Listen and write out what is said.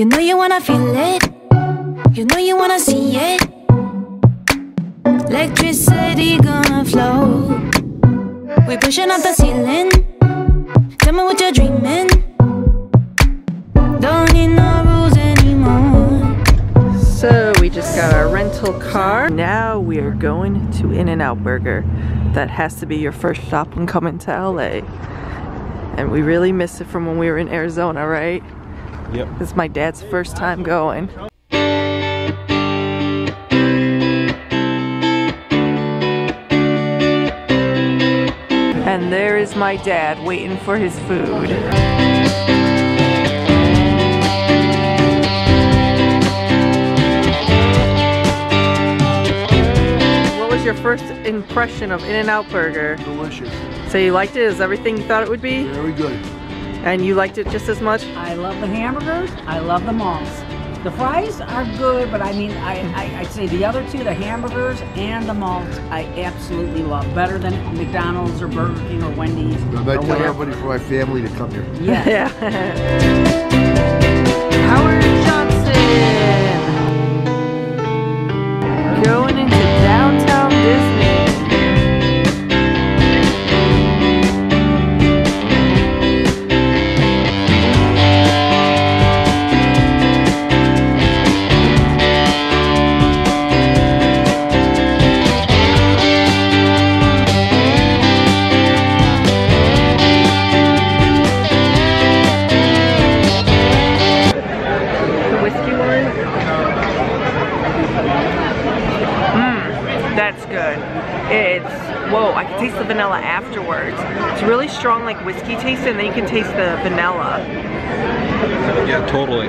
You know you wanna feel it. You know you wanna see it. Electricity gonna flow. We pushing up the ceiling. Tell me what you're dreaming. Don't need no rules anymore. So we just got our rental car. Now we are going to In-N-Out Burger. That has to be your first stop when coming to LA. And we really miss it from when we were in Arizona, right? Yep. This is my dad's first time going. And there is my dad waiting for his food. What was your first impression of In-N-Out Burger? Delicious. So you liked it? Is everything you thought it would be? Very good. And you liked it just as much? I love the hamburgers. I love the malls. The fries are good, but I mean, I, I, I'd say the other two, the hamburgers and the malts, I absolutely love. Better than McDonald's or Burger King or Wendy's. I or might tell whatever. everybody from my family to come here. Yeah. Yeah. That's good. It's, whoa, I can taste the vanilla afterwards. It's really strong like whiskey taste and then you can taste the vanilla. Yeah, totally.